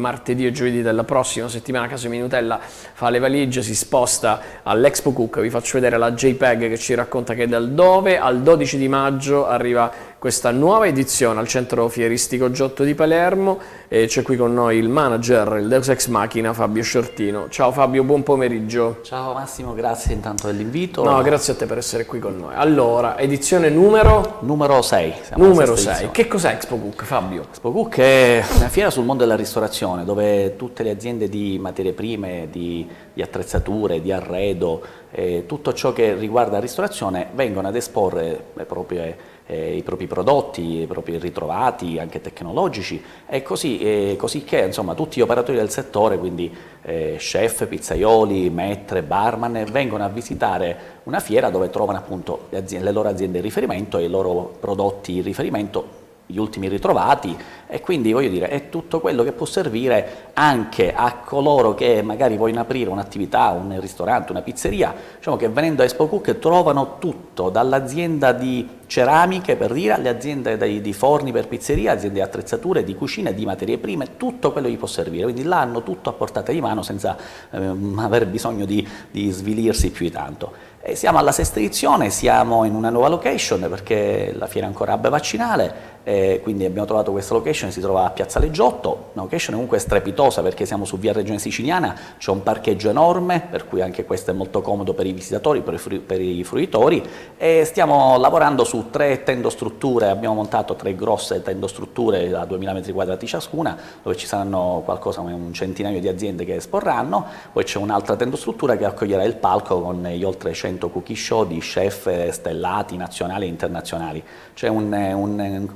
Martedì e giovedì della prossima settimana Casa Minutella fa le valigie, si sposta all'Expo Cook, vi faccio vedere la JPEG che ci racconta che dal dove al 12 di maggio arriva questa nuova edizione al centro fieristico Giotto di Palermo e c'è qui con noi il manager, il Deus Ex Machina Fabio Sciortino. Ciao Fabio, buon pomeriggio. Ciao Massimo, grazie intanto dell'invito. No, grazie a te per essere qui con noi. Allora, edizione numero? Numero 6. Numero 6. Che cos'è Expo Cook, Fabio? Expo Cook è una fiera sul mondo della ristorazione dove tutte le aziende di materie prime, di, di attrezzature, di arredo, eh, tutto ciò che riguarda la ristorazione vengono ad esporre le proprie eh, i propri prodotti, i propri ritrovati anche tecnologici. E così, eh, così che insomma, tutti gli operatori del settore, quindi eh, chef, pizzaioli, maître, barman, vengono a visitare una fiera dove trovano appunto le, aziende, le loro aziende di riferimento e i loro prodotti di riferimento gli ultimi ritrovati. E quindi voglio dire è tutto quello che può servire anche a coloro che magari vogliono aprire un'attività, un ristorante, una pizzeria, diciamo che venendo a Expo Cook trovano tutto, dall'azienda di ceramiche per dire, alle aziende di, di forni per pizzeria, aziende di attrezzature, di cucina, di materie prime, tutto quello gli può servire, quindi là hanno tutto a portata di mano senza ehm, aver bisogno di, di svilirsi più di tanto. E siamo alla sesta edizione, siamo in una nuova location perché la fiera è ancora hub vaccinale, eh, quindi abbiamo trovato questa location, si trova a Piazza Leggiotto, una location comunque strepitosa perché siamo su via Regione Siciliana, c'è un parcheggio enorme, per cui anche questo è molto comodo per i visitatori, per i, fru per i fruitori, e stiamo lavorando su tre tendostrutture, abbiamo montato tre grosse tendostrutture da 2000 m2 ciascuna, dove ci saranno qualcosa come un centinaio di aziende che esporranno, poi c'è un'altra tendostruttura che accoglierà il palco con gli oltre 100 cookie show di chef stellati nazionali e internazionali. C'è un, un,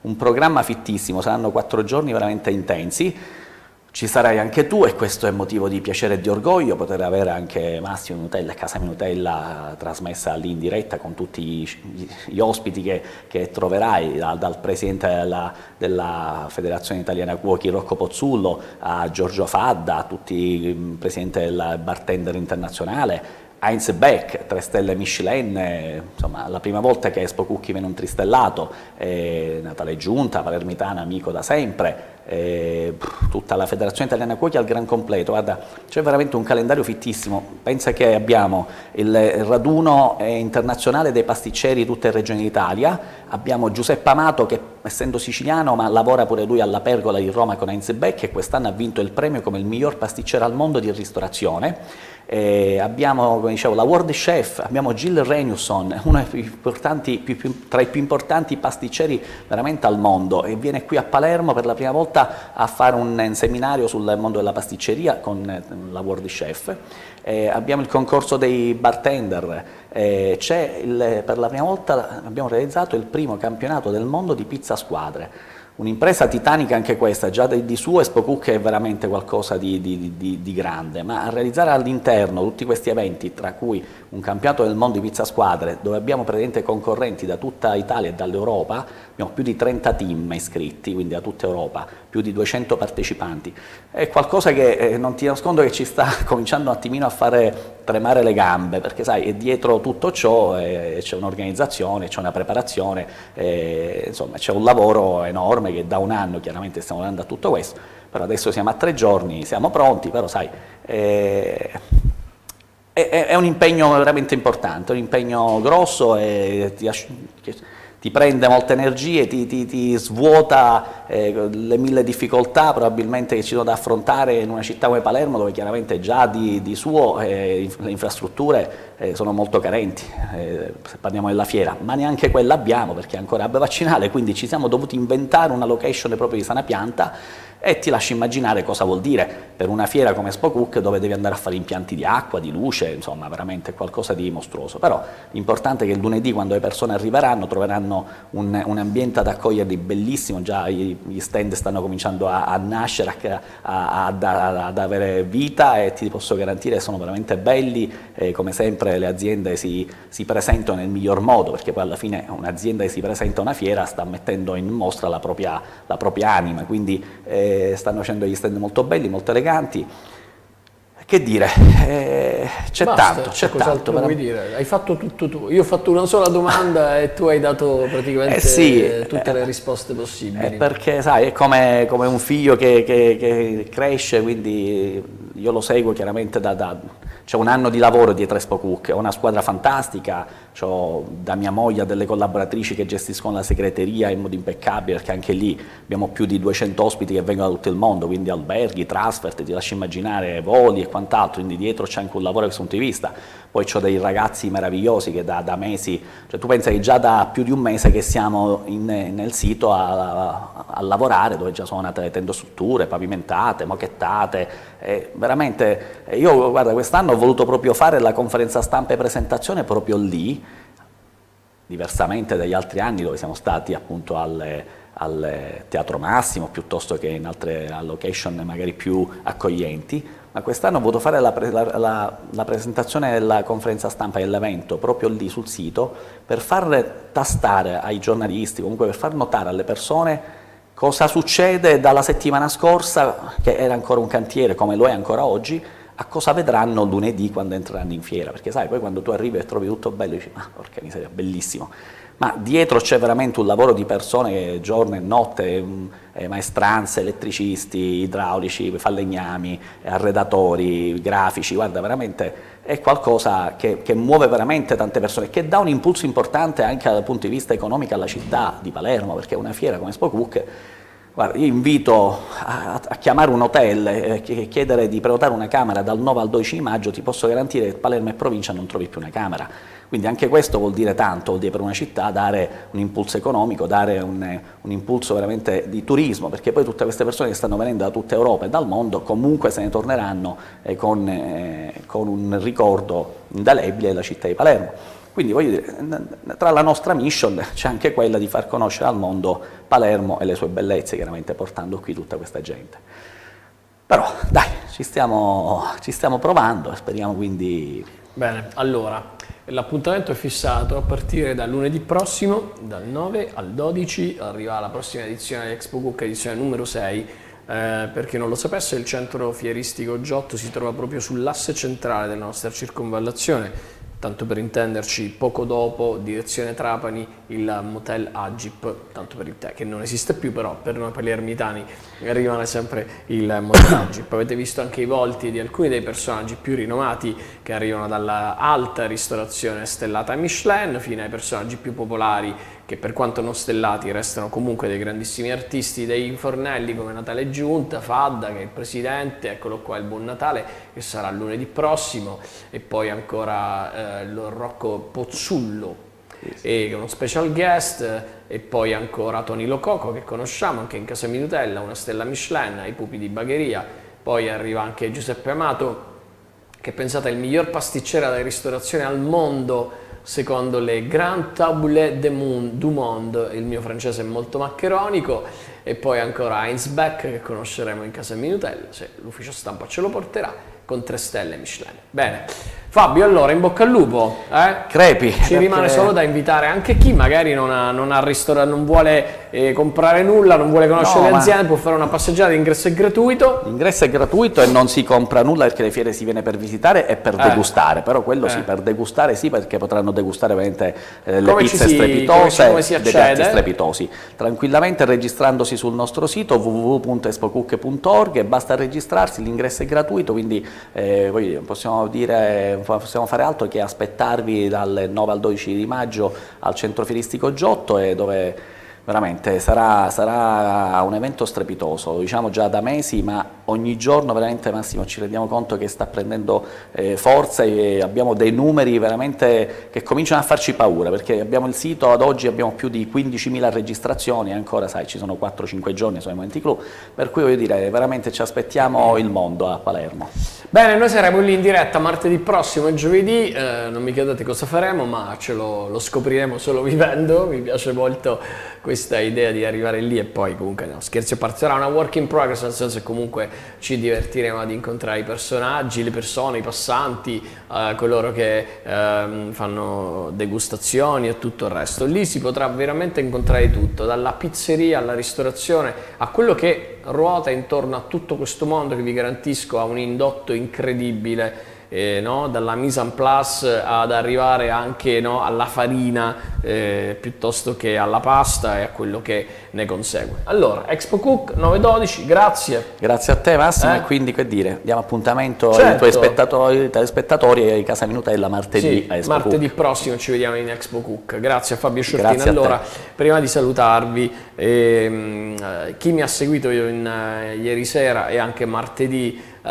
un programma fittissimo, saranno quattro giorni veramente intensi, ci sarai anche tu e questo è motivo di piacere e di orgoglio poter avere anche Massimo Nutella e Casa Minutella trasmessa lì in diretta con tutti gli ospiti che, che troverai, dal, dal presidente della, della, Federazione Italiana Cuochi Rocco Pozzullo a Giorgio Fadda, a tutti il presidente del bartender internazionale, Heinz Beck, 3 stelle Michelin, insomma la prima volta che Espo Cucchi viene un tristellato, eh, Natale Giunta, palermitana, amico da sempre, eh, tutta la Federazione Italiana Cuochi al gran completo, guarda c'è veramente un calendario fittissimo, pensa che abbiamo il raduno eh, internazionale dei pasticceri di tutte le regioni d'Italia, abbiamo Giuseppe Amato che essendo siciliano ma lavora pure lui alla Pergola di Roma con Heinz Beck e quest'anno ha vinto il premio come il miglior pasticcere al mondo di ristorazione, eh, abbiamo, come dicevo, la World Chef, abbiamo Jill Renewson, uno più più, tra i più importanti pasticceri veramente al mondo e viene qui a Palermo per la prima volta a fare un, un seminario sul mondo della pasticceria con eh, la World Chef. Eh, abbiamo il concorso dei bartender, eh, per la prima volta abbiamo realizzato il primo campionato del mondo di pizza squadre Un'impresa titanica anche questa, già di suo Expo Cook è veramente qualcosa di, di, di, di grande, ma a realizzare all'interno tutti questi eventi, tra cui un campionato del mondo di pizza squadre, dove abbiamo praticamente concorrenti da tutta Italia e dall'Europa, abbiamo più di 30 team iscritti, quindi da tutta Europa, più di 200 partecipanti, è qualcosa che eh, non ti nascondo che ci sta cominciando un attimino a fare tremare le gambe, perché sai, dietro tutto ciò eh, c'è un'organizzazione, c'è una preparazione, eh, insomma c'è un lavoro enorme riforme che da un anno chiaramente stiamo lavorando a tutto questo, però adesso siamo a tre giorni, siamo pronti, però sai, eh, è, è, un impegno veramente importante, un impegno grosso e ti, ti prende molte energie, ti, ti, ti svuota eh, le mille difficoltà probabilmente che ci sono da affrontare in una città come Palermo dove chiaramente già di, di suo eh, le infrastrutture eh, sono molto carenti, eh, se parliamo della fiera, ma neanche quella abbiamo perché è ancora hub vaccinale, quindi ci siamo dovuti inventare una location proprio di sana pianta e ti lascio immaginare cosa vuol dire per una fiera come Expo Cook dove devi andare a fare impianti di acqua, di luce, insomma veramente qualcosa di mostruoso, però l'importante è che il lunedì quando le persone arriveranno troveranno un, un ambiente ad accoglierli bellissimo, già gli stand stanno cominciando a, a nascere, a, a, ad avere vita e ti posso garantire che sono veramente belli, e come sempre le aziende si, si presentano nel miglior modo perché poi alla fine un'azienda che si presenta a una fiera sta mettendo in mostra la propria, la propria anima, quindi eh, stanno facendo degli stand molto belli, molto eleganti, che dire, eh, c'è tanto, c'è tanto. vuoi dire? Hai fatto tutto tu. Io ho fatto una sola domanda e tu hai dato praticamente eh sì, tutte eh, le risposte possibili. perché sai, è come, come un figlio che, che, che, cresce, quindi io lo seguo chiaramente da, da c'è un anno di lavoro dietro Expo Cook, ho una squadra fantastica, ho da mia moglie delle collaboratrici che gestiscono la segreteria in modo impeccabile, perché anche lì abbiamo più di 200 ospiti che vengono da tutto il mondo, quindi alberghi, transfer, ti lascio immaginare voli e quant'altro, quindi dietro c'è anche un lavoro da questo punto di vista. Poi ho dei ragazzi meravigliosi che da, da, mesi, cioè tu pensi che già da più di un mese che siamo in, nel sito a, a, a, lavorare, dove già sono nate le tendostrutture, pavimentate, mocchettate, eh, veramente, io guarda quest'anno ho voluto proprio fare la conferenza stampa e presentazione proprio lì, diversamente dagli altri anni dove siamo stati appunto al, al Teatro Massimo piuttosto che in altre location magari più accoglienti, ma quest'anno ho voluto fare la, la, la, la, presentazione della conferenza stampa dell'evento proprio lì sul sito per far tastare ai giornalisti, comunque per far notare alle persone cosa succede dalla settimana scorsa, che era ancora un cantiere come lo è ancora oggi, a cosa vedranno lunedì quando entreranno in fiera, perché sai, poi quando tu arrivi e trovi tutto bello, dici, ma porca miseria, bellissimo. Ma dietro c'è veramente un lavoro di persone giorno e notte, mm, eh, maestranze, elettricisti, idraulici, falegnami, arredatori, grafici, guarda veramente è qualcosa che, che, muove veramente tante persone, che dà un impulso importante anche dal punto di vista economico alla città di Palermo, perché una fiera come Expo Cook Guarda, io invito a, a, chiamare un hotel e eh, chiedere di prenotare una camera dal 9 al 12 maggio, ti posso garantire che Palermo e provincia non trovi più una camera. Quindi anche questo vuol dire tanto, vuol dire per una città dare un impulso economico, dare un, un, impulso veramente di turismo, perché poi tutte queste persone che stanno venendo da tutta Europa e dal mondo comunque se ne torneranno eh, con, eh, con un ricordo indelebile della città di Palermo. Quindi voglio dire, tra la nostra mission c'è anche quella di far conoscere al mondo Palermo e le sue bellezze, chiaramente portando qui tutta questa gente. Però dai, ci stiamo, ci stiamo provando speriamo quindi... Bene, allora, l'appuntamento è fissato a partire da lunedì prossimo, dal 9 al 12, arriva la prossima edizione di Expo Cook, edizione numero 6, eh, per chi non lo sapesse il centro fieristico Giotto si trova proprio sull'asse centrale della nostra circonvallazione tanto per intenderci, poco dopo, direzione Trapani, il motel Agip, tanto per il te, che non esiste più però, per noi palermitani rimane sempre il motel Agip. Avete visto anche i volti di alcuni dei personaggi più rinomati che arrivano dalla alta ristorazione stellata Michelin fino ai personaggi più popolari che per quanto non stellati restano comunque dei grandissimi artisti dei fornelli come Natale Giunta, Fadda che è il presidente, eccolo qua il Buon Natale che sarà lunedì prossimo e poi ancora eh, il Rocco Pozzullo che è uno special guest e poi ancora Tony Lococo che conosciamo anche in Casa Minutella, una stella Michelin, i pupi di Bagheria, poi arriva anche Giuseppe Amato che pensate è il miglior pasticcere della ristorazione al mondo secondo le Grand Tablé du Monde, il mio francese è molto maccheronico, e poi ancora Heinz Beck che conosceremo in casa Minutella, se l'ufficio stampa ce lo porterà, con tre stelle Michelin. Bene. Fabio, allora in bocca al lupo. Eh? Crepi. Ci perché... rimane solo da invitare anche chi magari non, ha, non, ha ristora- non vuole eh, comprare nulla, non vuole conoscere no, le aziende, può fare una passeggiata, l'ingresso è gratuito. L'ingresso è gratuito e non si compra nulla perché le fiere si viene per visitare e per eh. degustare, però quello eh. sì, per degustare sì, perché potranno degustare veramente eh, le come pizze si, strepitose, come si, come dei piatti strepitosi. Tranquillamente registrandosi sul nostro sito www.espocook.org basta registrarsi, l'ingresso è gratuito, quindi eh, possiamo dire possiamo fare altro che aspettarvi dal 9 al 12 di maggio al centro fieristico Giotto e dove veramente sarà, sarà, un evento strepitoso, lo diciamo già da mesi, ma ogni giorno veramente Massimo ci rendiamo conto che sta prendendo eh, forza e abbiamo dei numeri veramente che cominciano a farci paura, perché abbiamo il sito, ad oggi abbiamo più di 15.000 registrazioni, ancora sai ci sono 4-5 giorni sono i momenti clou, per cui voglio dire veramente ci aspettiamo il mondo a Palermo. Bene, noi saremo lì in diretta martedì prossimo e giovedì, eh, non mi chiedete cosa faremo, ma ce lo, lo scopriremo solo vivendo, mi piace molto questa idea di arrivare lì e poi comunque no, scherzi a una work in progress nel senso che comunque ci divertiremo ad incontrare i personaggi, le persone, i passanti, eh, coloro che eh, fanno degustazioni e tutto il resto. Lì si potrà veramente incontrare tutto, dalla pizzeria alla ristorazione a quello che ruota intorno a tutto questo mondo che vi garantisco ha un indotto incredibile eh, no? dalla mise en place ad arrivare anche no? alla farina eh, piuttosto che alla pasta e a quello che ne consegue. Allora, Expo Cook 912, grazie. Grazie a te Massimo eh? e quindi che dire, diamo appuntamento certo. ai tuoi spettatori, telespettatori e ai Casa Minutella martedì sì, martedì Cook. prossimo ci vediamo in Expo Cook. Grazie a Fabio Sciortini. Allora, prima di salutarvi, ehm, eh, chi mi ha seguito in, eh, ieri sera e anche martedì Uh,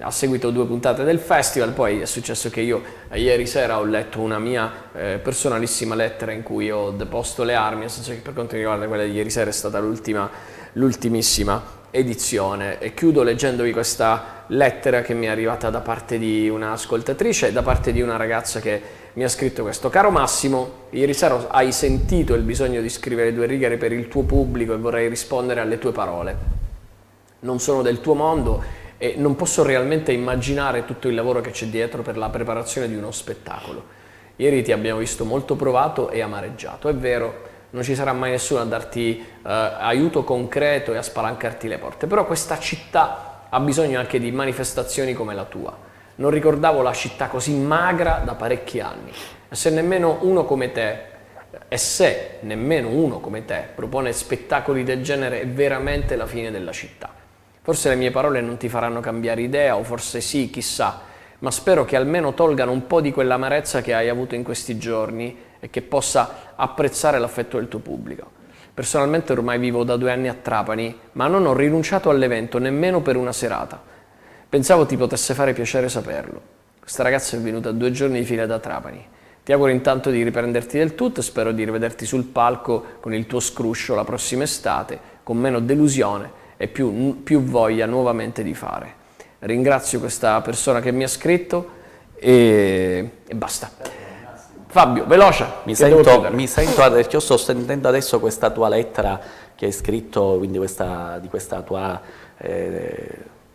ha seguito due puntate del festival, poi è successo che io eh, ieri sera ho letto una mia eh, personalissima lettera in cui ho deposto le armi, nel senso che per quanto riguarda quella di ieri sera è stata l'ultimissima edizione e chiudo leggendovi questa lettera che mi è arrivata da parte di un'ascoltatrice e da parte di una ragazza che mi ha scritto questo. Caro Massimo, ieri sera hai sentito il bisogno di scrivere due righe per il tuo pubblico e vorrei rispondere alle tue parole non sono del tuo mondo e non posso realmente immaginare tutto il lavoro che c'è dietro per la preparazione di uno spettacolo. Ieri ti abbiamo visto molto provato e amareggiato, è vero, non ci sarà mai nessuno a darti eh, aiuto concreto e a spalancarti le porte, però questa città ha bisogno anche di manifestazioni come la tua. Non ricordavo la città così magra da parecchi anni e se nemmeno uno come te e se nemmeno uno come te propone spettacoli del genere è veramente la fine della città. Forse le mie parole non ti faranno cambiare idea, o forse sì, chissà, ma spero che almeno tolgano un po' di quell'amarezza che hai avuto in questi giorni e che possa apprezzare l'affetto del tuo pubblico. Personalmente ormai vivo da due anni a Trapani, ma non ho rinunciato all'evento nemmeno per una serata. Pensavo ti potesse fare piacere saperlo. Questa ragazza è venuta due giorni di fila da Trapani. Ti auguro intanto di riprenderti del tutto e spero di rivederti sul palco con il tuo scruscio la prossima estate, con meno delusione e più, più voglia nuovamente di fare. Ringrazio questa persona che mi ha scritto e, e basta. Fabio, veloce. Mi sento, mi sento io sto sentendo adesso questa tua lettera che hai scritto, quindi questa, di questa tua eh,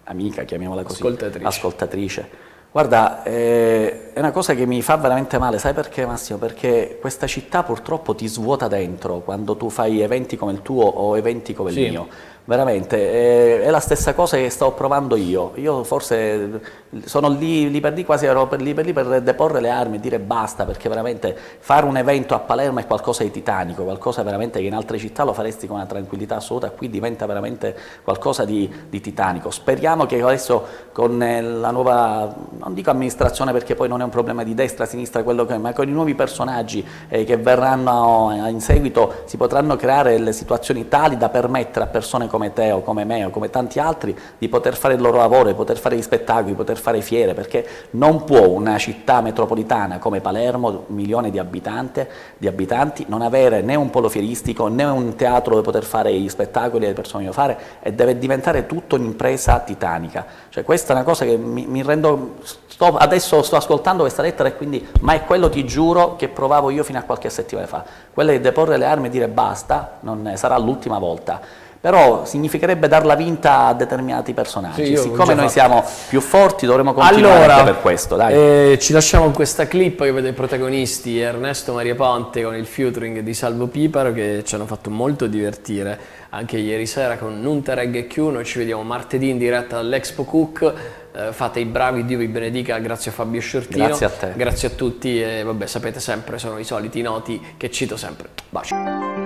amica, chiamiamola così, ascoltatrice. ascoltatrice. Guarda, eh, è una cosa che mi fa veramente male, sai perché Massimo? Perché questa città purtroppo ti svuota dentro quando tu fai eventi come il tuo o eventi come sì. il mio veramente è, è, la stessa cosa che sto provando io io forse sono lì, lì per lì quasi ero per lì, per lì per deporre le armi e dire basta perché veramente fare un evento a Palermo è qualcosa di titanico qualcosa veramente che in altre città lo faresti con una tranquillità assoluta qui diventa veramente qualcosa di, di titanico speriamo che adesso con la nuova non dico amministrazione perché poi non è un problema di destra, sinistra quello che è ma con i nuovi personaggi eh, che verranno in seguito si potranno creare le situazioni tali da permettere a persone come te o come me o come tanti altri di poter fare il loro lavoro, di poter fare gli spettacoli, di poter fare fiere, perché non può una città metropolitana come Palermo, un milione di abitanti, di abitanti, non avere né un polo fieristico né un teatro dove poter fare gli spettacoli e le persone devono fare e deve diventare tutto un'impresa titanica. Cioè questa è una cosa che mi, mi rendo, sto, adesso sto ascoltando questa lettera e quindi, ma è quello ti giuro che provavo io fino a qualche settimana fa, quella di deporre le armi e dire basta, non sarà l'ultima volta però significherebbe darla vinta a determinati personaggi. Sì, Siccome noi fatto. siamo più forti dovremo continuare allora, per questo. Eh, ci lasciamo con questa clip che vedo i protagonisti Ernesto Maria Ponte con il featuring di Salvo Piparo che ci hanno fatto molto divertire anche ieri sera con Nunta Reggae e Q. Noi ci vediamo martedì in diretta all'Expo Cook. Eh, fate i bravi, Dio vi benedica, grazie a Fabio Sciortino. Grazie a te. Grazie a tutti e vabbè sapete sempre, sono i soliti noti che cito sempre. Bacio.